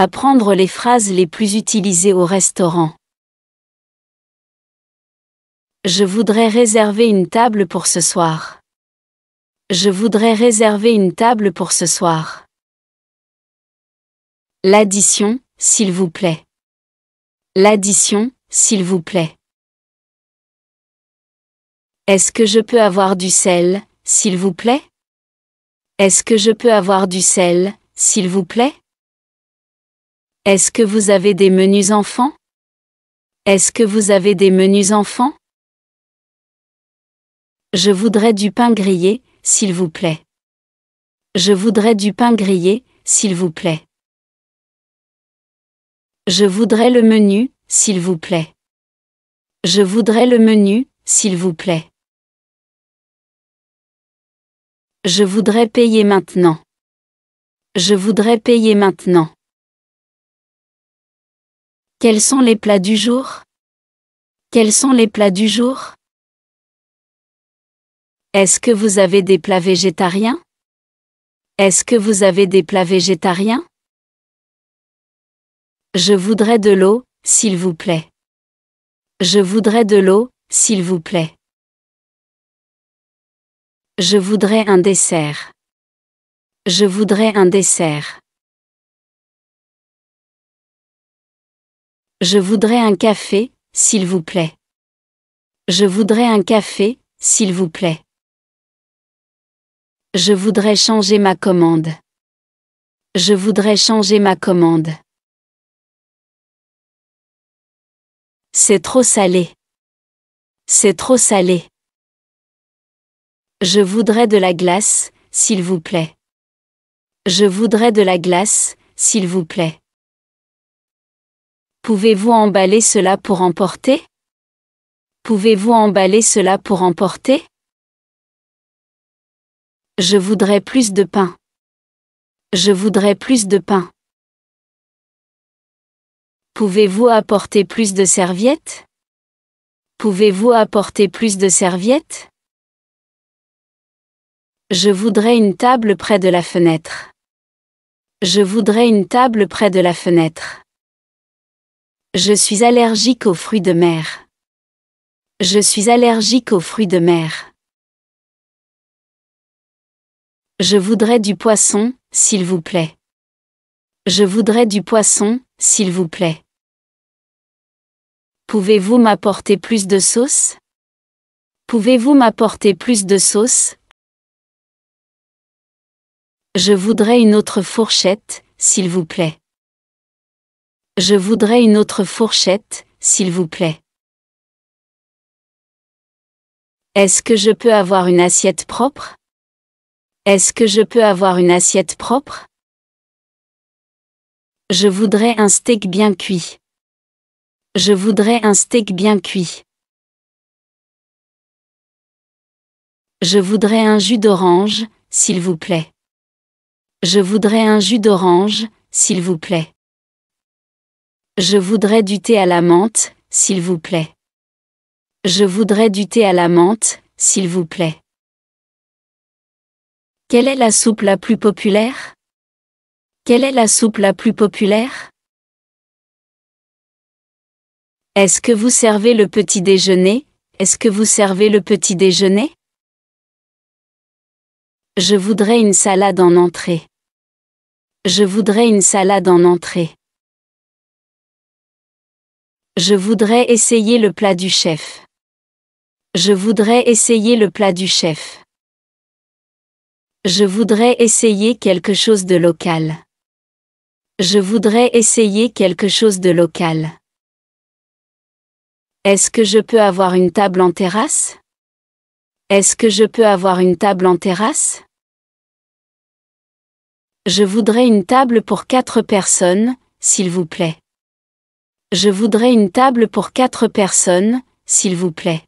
Apprendre les phrases les plus utilisées au restaurant. Je voudrais réserver une table pour ce soir. Je voudrais réserver une table pour ce soir. L'addition, s'il vous plaît. L'addition, s'il vous plaît. Est-ce que je peux avoir du sel, s'il vous plaît? Est-ce que je peux avoir du sel, s'il vous plaît? Est-ce que vous avez des menus enfants? Est-ce que vous avez des menus enfants? Je voudrais du pain grillé, s'il vous plaît. Je voudrais du pain grillé, s'il vous plaît. Je voudrais le menu, s'il vous plaît. Je voudrais le menu, s'il vous plaît. Je voudrais payer maintenant. Je voudrais payer maintenant. Quels sont les plats du jour? Quels sont les plats du jour? Est-ce que vous avez des plats végétariens? Est-ce que vous avez des plats végétariens? Je voudrais de l'eau, s'il vous plaît. Je voudrais de l'eau, s'il vous plaît. Je voudrais un dessert. Je voudrais un dessert. Je voudrais un café, s'il vous plaît. Je voudrais un café, s'il vous plaît. Je voudrais changer ma commande. Je voudrais changer ma commande. C'est trop salé. C'est trop salé. Je voudrais de la glace, s'il vous plaît. Je voudrais de la glace, s'il vous plaît. Pouvez-vous emballer cela pour emporter? Pouvez-vous emballer cela pour emporter? Je voudrais plus de pain. Je voudrais plus de pain. Pouvez-vous apporter plus de serviettes? Pouvez-vous apporter plus de serviettes? Je voudrais une table près de la fenêtre. Je voudrais une table près de la fenêtre. Je suis allergique aux fruits de mer. Je suis allergique aux fruits de mer. Je voudrais du poisson, s'il vous plaît. Je voudrais du poisson, s'il vous plaît. Pouvez-vous m'apporter plus de sauce? Pouvez-vous m'apporter plus de sauce? Je voudrais une autre fourchette, s'il vous plaît. Je voudrais une autre fourchette, s'il vous plaît. Est-ce que je peux avoir une assiette propre? Est-ce que je peux avoir une assiette propre? Je voudrais un steak bien cuit. Je voudrais un steak bien cuit. Je voudrais un jus d'orange, s'il vous plaît. Je voudrais un jus d'orange, s'il vous plaît. Je voudrais du thé à la menthe, s'il vous plaît. Je voudrais du thé à la menthe, s'il vous plaît. Quelle est la soupe la plus populaire? Quelle est la soupe la plus populaire? Est-ce que vous servez le petit déjeuner? Est-ce que vous servez le petit déjeuner? Je voudrais une salade en entrée. Je voudrais une salade en entrée. Je voudrais essayer le plat du chef. Je voudrais essayer le plat du chef. Je voudrais essayer quelque chose de local. Je voudrais essayer quelque chose de local. Est-ce que je peux avoir une table en terrasse? Est-ce que je peux avoir une table en terrasse? Je voudrais une table pour quatre personnes, s'il vous plaît. Je voudrais une table pour quatre personnes, s'il vous plaît.